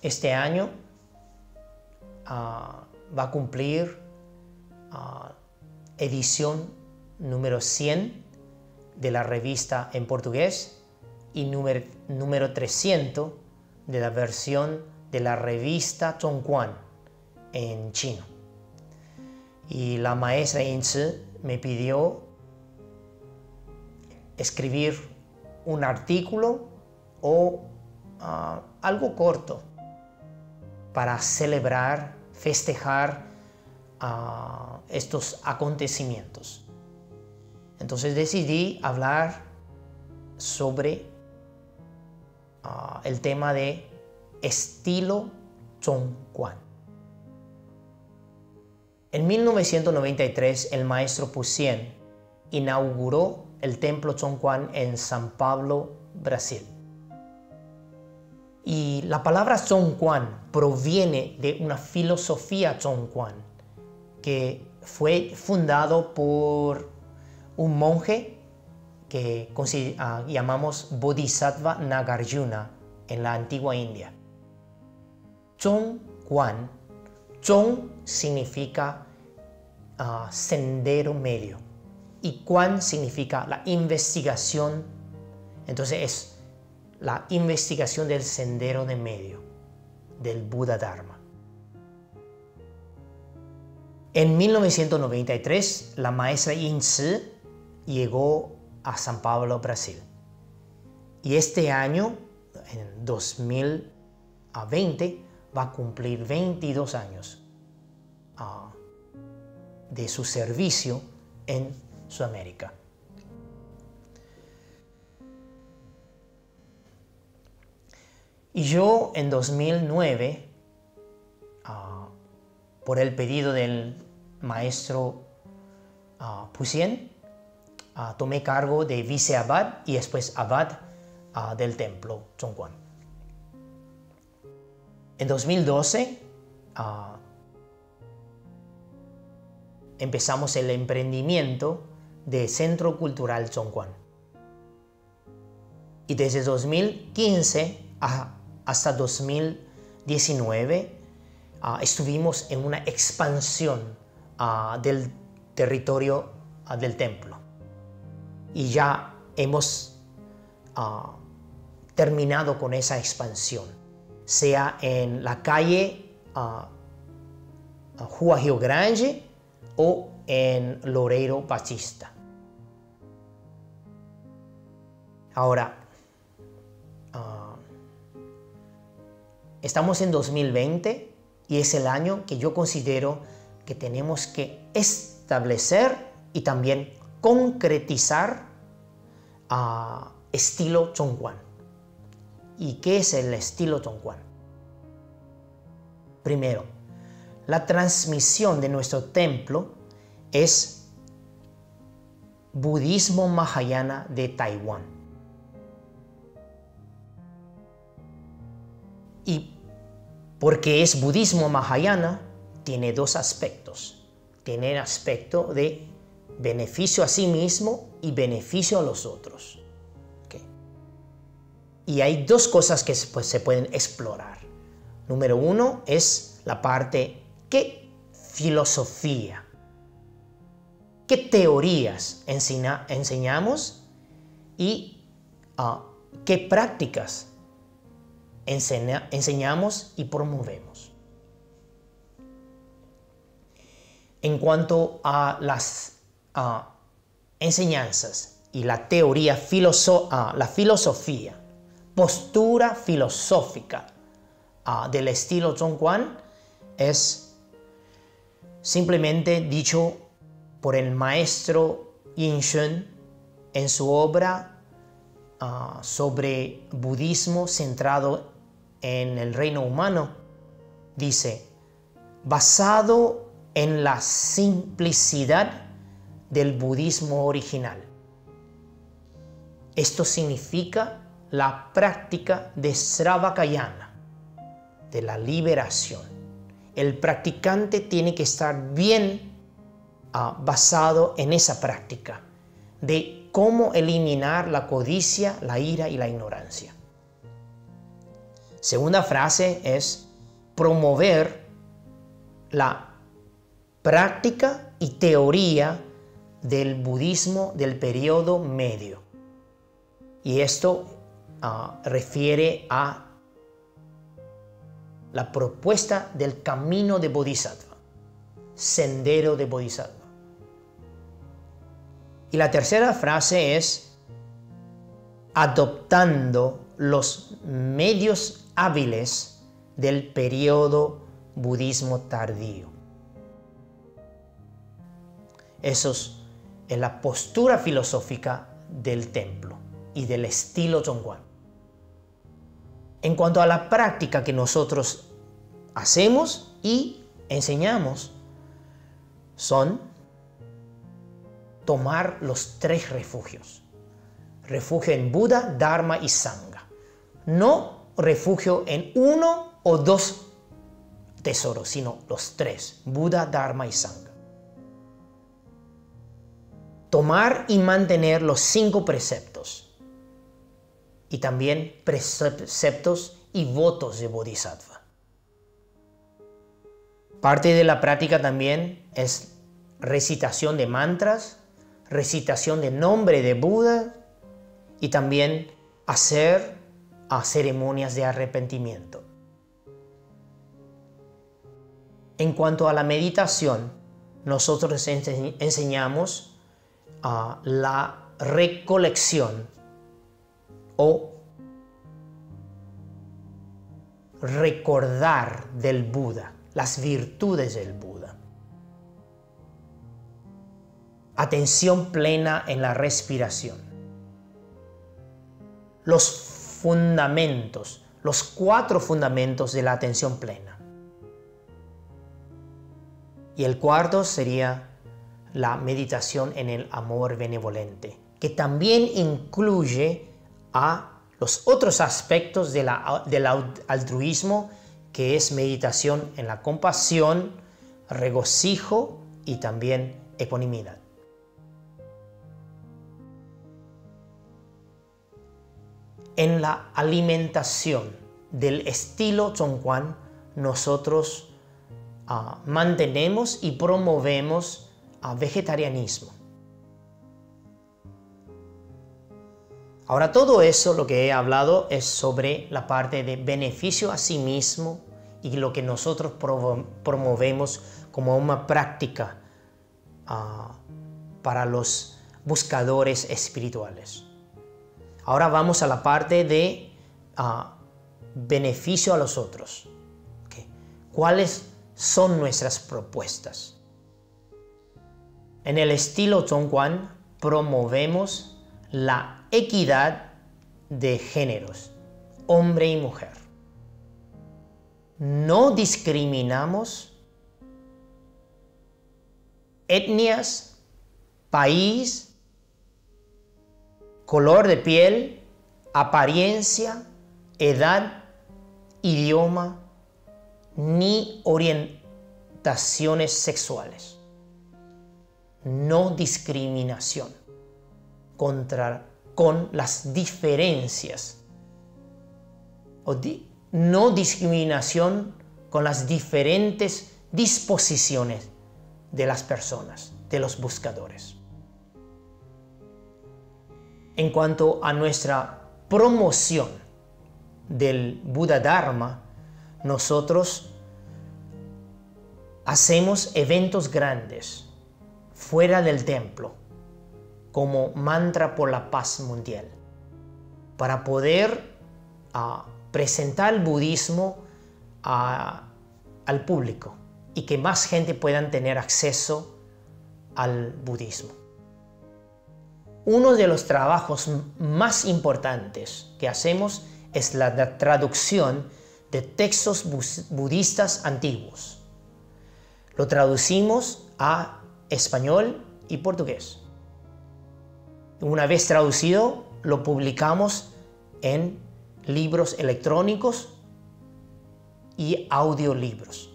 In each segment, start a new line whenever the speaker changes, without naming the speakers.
Este año ah, va a cumplir ah, edición número 100 de la revista en portugués y número, número 300 de la versión de la revista Zhongguan en chino. Y la maestra Inzi me pidió escribir un artículo o ah, algo corto para celebrar, festejar ah, estos acontecimientos. Entonces decidí hablar sobre ah, el tema de estilo Zhongguan. En 1993 el maestro Pusien inauguró el templo Zhongguan en San Pablo, Brasil. Y la palabra Zhongguan proviene de una filosofía Zhongguan que fue fundado por un monje que ah, llamamos Bodhisattva Nagarjuna en la antigua India. Zhongguan, Zhong significa ah, sendero medio y Quan significa la investigación. Entonces es la investigación del sendero de medio, del Buda Dharma. En 1993, la maestra Yin Tzu llegó a San Pablo, Brasil. Y este año, en 2020, va a cumplir 22 años ah, de su servicio en Sudamérica. Y yo en 2009, ah, por el pedido del maestro uh, Pusien, ah, tomé cargo de viceabad y después abad del templo Zhongguan. En 2012, empezamos el emprendimiento de Centro Cultural Zhongguan. Y desde 2015 hasta 2019 ah, estuvimos en una expansión ah, del territorio ah, del templo. Y ya hemos terminado con esa expansión, sea en la calle Juan Grande o en Loreiro Batista. Ahora, ah, estamos en 2020 y es el año que yo considero que tenemos que establecer y también concretizar a estilo Zhongguan. ¿Y qué es el estilo Zhongguan? Primero, la transmisión de nuestro templo es budismo mahayana de Taiwán. Y porque es budismo mahayana, tiene dos aspectos. Tiene el aspecto de beneficio a sí mismo y beneficio a los otros. Y hay dos cosas que pues, se pueden explorar. Número uno es la parte qué filosofía, qué teorías enseñamos y ah, qué prácticas enseñamos y promovemos. En cuanto a las enseñanzas y la teoría, la filosofía, postura filosófica del estilo Zhongguan es simplemente dicho por el maestro Yin Shun en su obra sobre budismo centrado en el reino humano, dice, basado en la simplicidad del budismo original. Esto significa la práctica de Sravakayana, de la liberación. El practicante tiene que estar bien ah, basado en esa práctica de cómo eliminar la codicia, la ira y la ignorancia. Segunda frase es promover la práctica y teoría del budismo del periodo medio. Y esto ah, refiere a la propuesta del camino de Bodhisattva, sendero de Bodhisattva. Y la tercera frase es adoptando los medios hábiles del periodo budismo tardío. Eso es la postura filosófica del templo y del estilo Zhongguan. En cuanto a la práctica que nosotros hacemos y enseñamos, son tomar los tres refugios. Refugio en Buda, Dharma y Sangha. No refugio en uno o dos tesoros, sino los tres, Buda, Dharma y Sangha. Tomar y mantener los cinco preceptos y también preceptos y votos de Bodhisattva. Parte de la práctica también es recitación de mantras, recitación de nombre de Buda y también hacer a ceremonias de arrepentimiento. En cuanto a la meditación, nosotros enseñamos a la recolección o recordar del Buda, las virtudes del Buda. Atención plena en la respiración. Los fundamentos, los cuatro fundamentos de la atención plena. Y el cuarto sería la meditación en el amor benevolente, que también incluye a los otros aspectos del altruismo, que es meditación en la compasión, regocijo y también ecuanimidad. En la alimentación del estilo Zhongguan, nosotros ah, mantenemos y promovemos a vegetarianismo. Ahora todo eso lo que he hablado es sobre la parte de beneficio a sí mismo y lo que nosotros promovemos como una práctica ah, para los buscadores espirituales. Ahora vamos a la parte de ah, beneficio a los otros. ¿Cuáles son nuestras propuestas? En el estilo Zhongguan promovemos la equidad de géneros, hombre y mujer. No discriminamos etnias, país, color de piel, apariencia, edad, idioma, ni orientaciones sexuales no discriminación contra, con las diferencias. O no discriminación con las diferentes disposiciones de las personas, de los buscadores. En cuanto a nuestra promoción del Buda Dharma, nosotros hacemos eventos grandes fuera del templo como mantra por la paz mundial, para poder ah, presentar el budismo al público y que más gente pueda tener acceso al budismo. Uno de los trabajos más importantes que hacemos es la traducción de textos budistas antiguos. Lo traducimos a español y portugués. Una vez traducido, lo publicamos en libros electrónicos y audiolibros.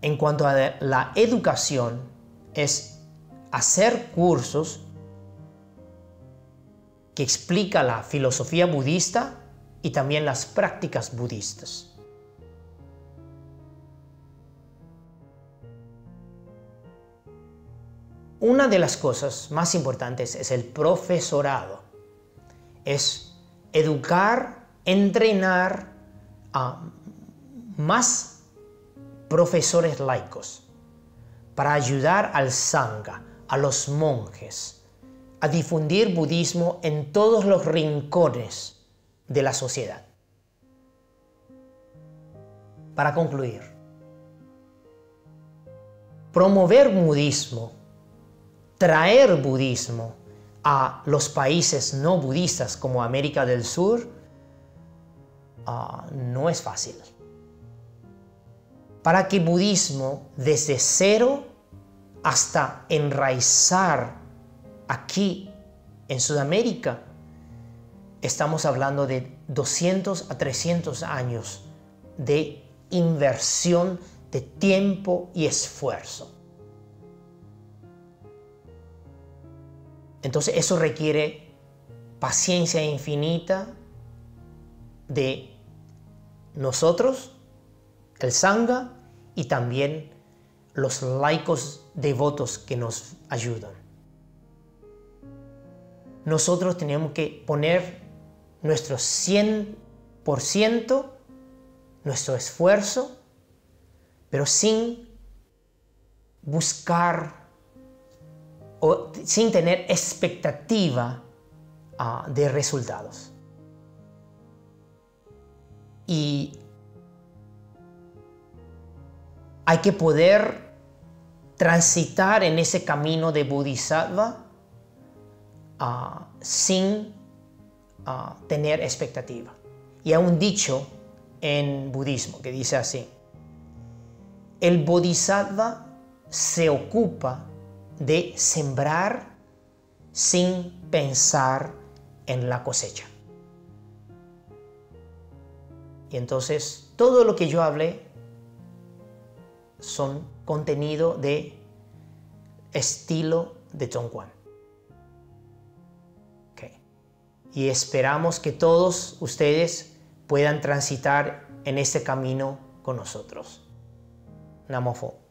En cuanto a la educación, es hacer cursos que explica la filosofía budista y también las prácticas budistas. Una de las cosas más importantes es el profesorado. Es educar, entrenar a más profesores laicos para ayudar al Sangha, a los monjes, a difundir budismo en todos los rincones de la sociedad. Para concluir, promover budismo, traer budismo a los países no budistas como América del Sur ah, no es fácil. Para que budismo desde cero hasta enraizar aquí en Sudamérica, estamos hablando de 200 a 300 años de inversión de tiempo y esfuerzo. Entonces eso requiere paciencia infinita de nosotros, el Sangha y también los laicos devotos que nos ayudan. Nosotros tenemos que poner nuestro 100%, nuestro esfuerzo, pero sin buscar o sin tener expectativa ah, de resultados. Y hay que poder transitar en ese camino de bodhisattva ah, sin ah, tener expectativa. Y hay un dicho en budismo que dice así, el bodhisattva se ocupa de sembrar sin pensar en la cosecha. Y entonces todo lo que yo hablé son contenido de estilo de Zhongguan. Y esperamos que todos ustedes puedan transitar en este camino con nosotros. Namofo.